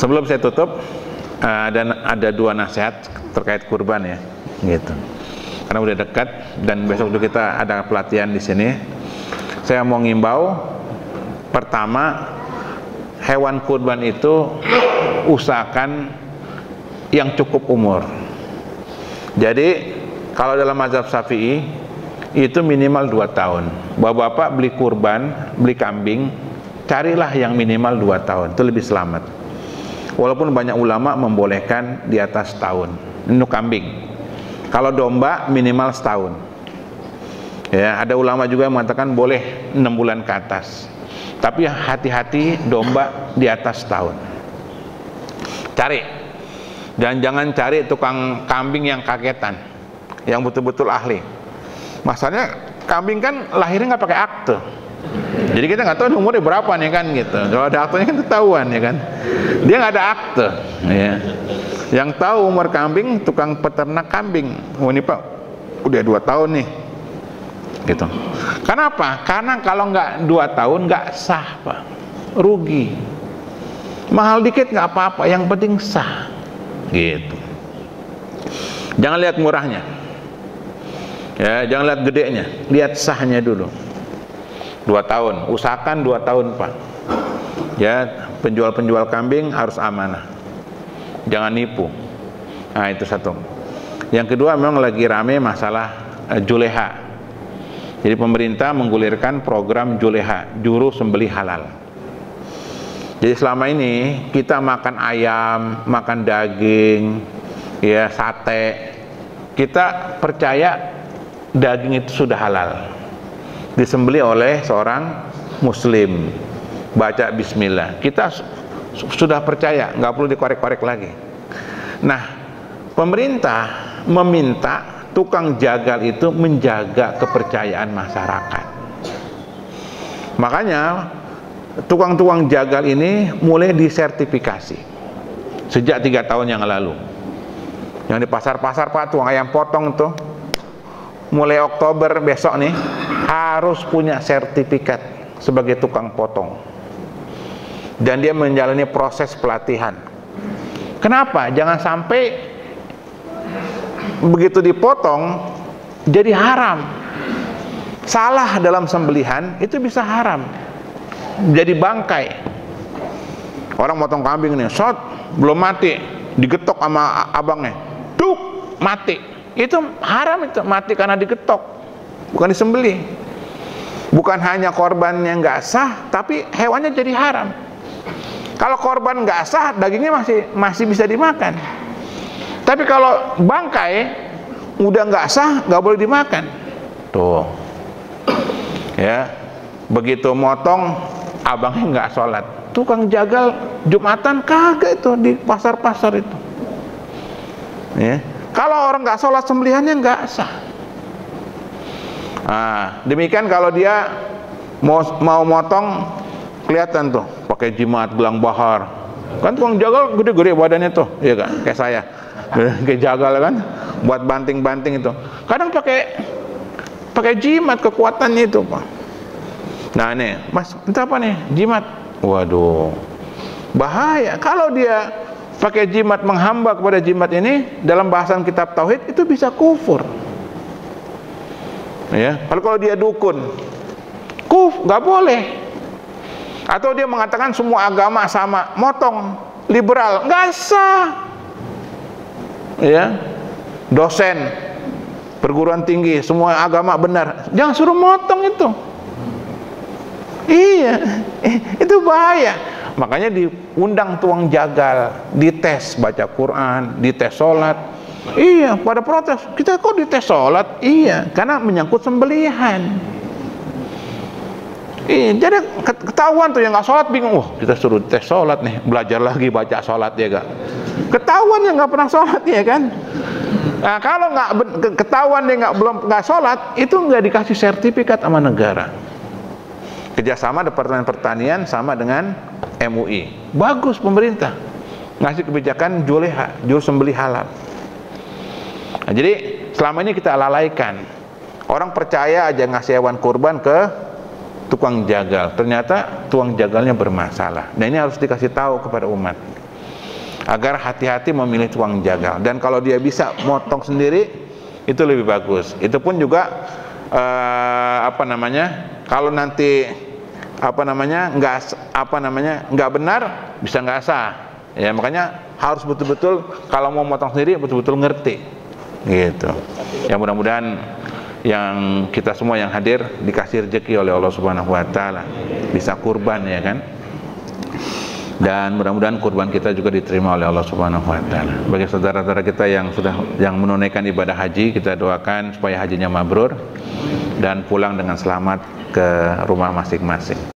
sebelum saya tutup uh, dan ada dua nasihat terkait kurban ya gitu. Karena udah dekat dan besok juga kita ada pelatihan di sini. Saya mau ngimbau pertama hewan kurban itu usahakan yang cukup umur. Jadi kalau dalam mazhab syafi'i itu minimal 2 tahun. Bapak-bapak beli kurban beli kambing carilah yang minimal 2 tahun itu lebih selamat walaupun banyak ulama membolehkan di atas tahun ini kambing. Kalau domba minimal setahun. Ya ada ulama juga yang mengatakan boleh 6 bulan ke atas. Tapi hati-hati domba di atas tahun cari. Dan jangan cari tukang kambing yang kagetan. Yang betul-betul ahli. Masalahnya kambing kan lahirnya nggak pakai akte jadi kita nggak tahu umurnya berapa nih kan gitu. Kalau ada aktenya kan ketahuan ya kan. Dia nggak ada akte ya. Yang tahu umur kambing tukang peternak kambing. Oh ini pak udah dua tahun nih gitu. Kenapa? Karena kalau nggak dua tahun nggak sah pak. Rugi. Mahal dikit nggak apa-apa. Yang penting sah gitu. Jangan lihat murahnya. Ya jangan lihat gedenya. Lihat sahnya dulu dua tahun. Usahakan dua tahun pak. Ya penjual-penjual kambing harus amanah. Jangan nipu. Nah itu satu. Yang kedua memang lagi rame masalah uh, juleha. Jadi pemerintah menggulirkan program juleha juru sembeli halal. Jadi selama ini kita makan ayam makan daging ya sate kita percaya daging itu sudah halal disembeli oleh seorang muslim. Baca bismillah. Kita sudah percaya nggak perlu dikorek-korek lagi. Nah pemerintah meminta tukang jagal itu menjaga kepercayaan masyarakat. Makanya tukang-tukang jagal ini mulai disertifikasi. Sejak tiga tahun yang lalu. Yang di pasar-pasar pak tukang ayam potong tuh mulai Oktober besok nih harus punya sertifikat sebagai tukang potong. Dan dia menjalani proses pelatihan. Kenapa? jangan sampai begitu dipotong jadi haram. Salah dalam sembelihan itu bisa haram. Jadi bangkai. Orang potong kambing nih shot belum mati. Digetok sama abangnya duk mati itu haram itu mati karena digetok bukan disembeli bukan hanya korbannya nggak sah tapi hewannya jadi haram. Kalau korban nggak sah dagingnya masih masih bisa dimakan. Tapi kalau bangkai udah nggak sah nggak boleh dimakan. Tuh. Ya begitu motong abangnya nggak sholat. Tukang jagal jumatan kagak itu di pasar-pasar itu. Ya kalau orang nggak sholat sembelihannya nggak sah. Nah, demikian kalau dia mau mau motong kelihatan tuh pakai jimat gelang bahar. Kan tukang jagal gede-gede badannya tuh, iya kan? Kayak saya. Kayak jagal kan buat banting-banting itu. Kadang pakai pakai jimat kekuatannya itu, Pak. Nah, ini, Mas, itu apa nih? Jimat. Waduh. Bahaya kalau dia pakai jimat menghamba kepada jimat ini dalam bahasan kitab tauhid itu bisa kufur. Ya. Kalau kalau dia dukun kuf nggak boleh. Atau dia mengatakan semua agama sama motong liberal nggak sah. Ya. Dosen perguruan tinggi semua agama benar. Jangan suruh motong itu. Iya. Itu bahaya makanya diundang tuang jagal dites baca Quran dites sholat. Iya pada protes. Kita kok dites sholat? Iya karena menyangkut sembelihan. Iya jadi ketahuan tuh yang nggak sholat bingung. Wah kita suruh tes sholat nih belajar lagi baca sholat ya kak ketahuan yang nggak pernah sholat ya kan? Nah, kalau nggak ketahuan dia nggak belum nggak sholat, itu nggak dikasih sertifikat sama negara. Kerjasama Departemen Pertanian sama dengan MUI bagus pemerintah. Ngasih kebijakan juleha juru sembeli halal. Nah, jadi selama ini kita lalaikan. Orang percaya aja ngasih hewan kurban ke tukang jagal. Ternyata tukang jagalnya bermasalah. Nah ini harus dikasih tahu kepada umat. Agar hati-hati memilih tukang jagal. Dan kalau dia bisa motong sendiri itu lebih bagus. Itu pun juga eh, apa namanya kalau nanti apa namanya nggak apa namanya nggak benar bisa nggak sah. Ya makanya harus betul-betul kalau mau motong sendiri betul-betul ngerti. Gitu. Ya mudah-mudahan yang kita semua yang hadir dikasih rezeki oleh Allah Subhanahu wa taala. Bisa kurban ya kan? Dan mudah-mudahan kurban kita juga diterima oleh Allah Subhanahu wa taala. Bagi saudara-saudara kita yang sudah yang menunaikan ibadah haji, kita doakan supaya hajinya mabrur dan pulang dengan selamat ke rumah masing-masing.